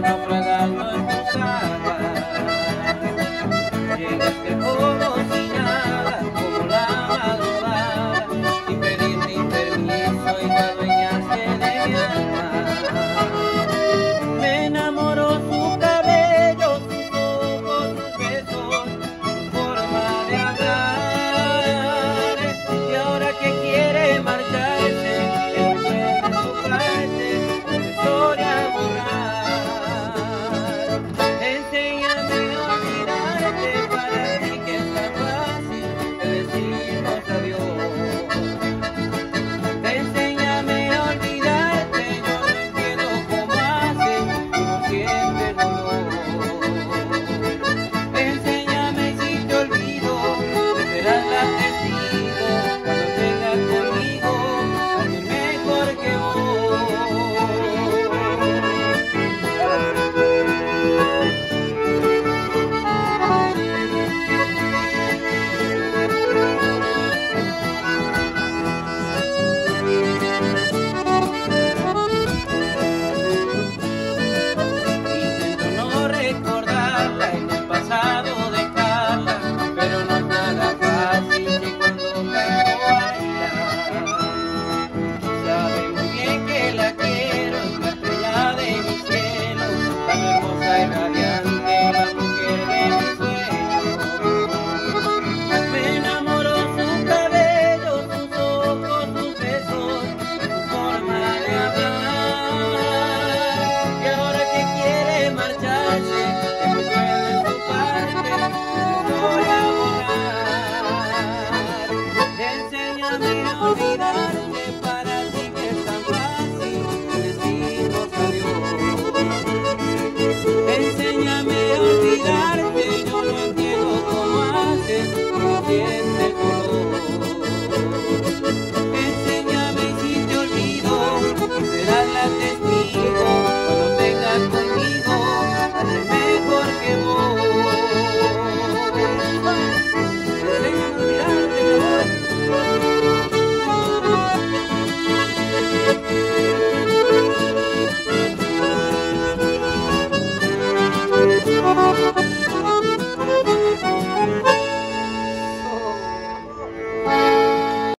no olvidarme para ti que es tan fácil decirnos adiós. Enséñame a olvidarte, yo no entiendo cómo haces, no entiendo.